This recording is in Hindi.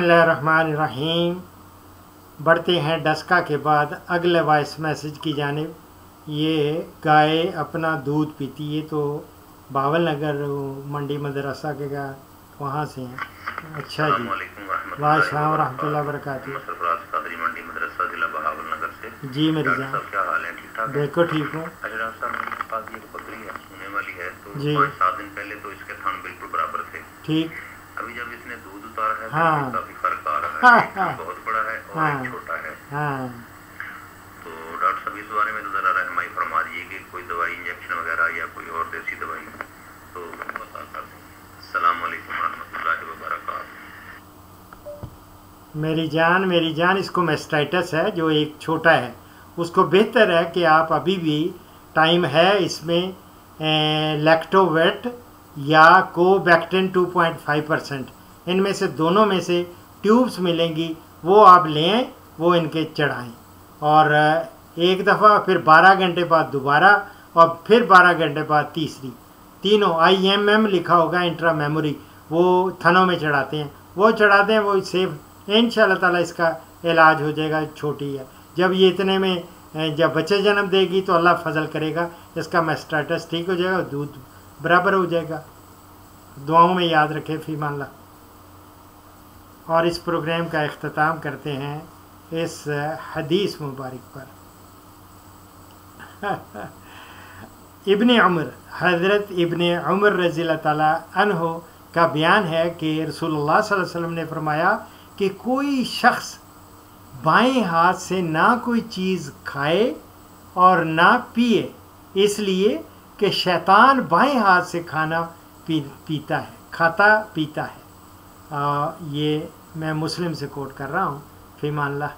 रहीम बढ़ते हैं डस्का के बाद अगले वॉइस मैसेज की जानब। ये गाय अपना दूध पीती है तो बावल नगर मंडी मदरसा के का वहाँ से हैं। अच्छा जी। वाशा रहमतुल्लाह बरकातहू जी मेरी जान। बिल्कुल ठीक हूँ। अच्छा है है। तो जी। सात दिन पहले तो इसके थान बिल्कुल बराबर थे। ठीक। अभी जब इसने दूध उतारा है हाँ। तो काफ़ी फ़र्क आ रहा हाँ, है एक हाँ। बहुत बड़ा है और हाँ। एक छोटा है हाँ तो डॉक्टर साहब इस बारे में तो जरा रहनमाई फरमा दीजिए कि कोई दवाई इंजेक्शन वगैरह या कोई और देसी दवाई तो बता कर बरकातहू मेरी जान मेरी जान इसको मेस्टाइटस है जो एक छोटा है उसको बेहतर है कि आप अभी भी टाइम है इसमें लैक्टोवेट या कोबैक्टिन 2.5 परसेंट इनमें से दोनों में से ट्यूब्स मिलेंगी, वो आप लें, वो इनके चढ़ाएँ। और एक दफ़ा फिर 12 घंटे बाद दोबारा, और फिर 12 घंटे बाद तीसरी। तीनों आई एम एम लिखा होगा इंट्रा मेमोरी वो थनों में चढ़ाते हैं। वो चढ़ाते हैं, वो सेफ़ इन ताला इसका इलाज हो जाएगा, छोटी है। जब ये इतने में जब बच्चे जन्म देगी तो अल्लाह फजल करेगा, इसका मेस्टाइटस ठीक हो जाएगा दूध बराबर हो जाएगा। दुआओं में याद रखें, फीमान ला और इस प्रोग्राम का अख्ताम करते हैं इस हदीस मुबारक पर। इब्ने उमर, हज़रत इबन उमर रज़ी अनहो का बयान है कि अलैहि वसल्लम ने फरमाया कि कोई शख्स बाएँ हाथ से ना कोई चीज़ खाए और ना पिए, इसलिए कि शैतान बाएँ हाथ से खाना पी पीता है खाता पीता है। आ, ये मैं मुस्लिम से कोट कर रहा हूँ फ़ीमान ला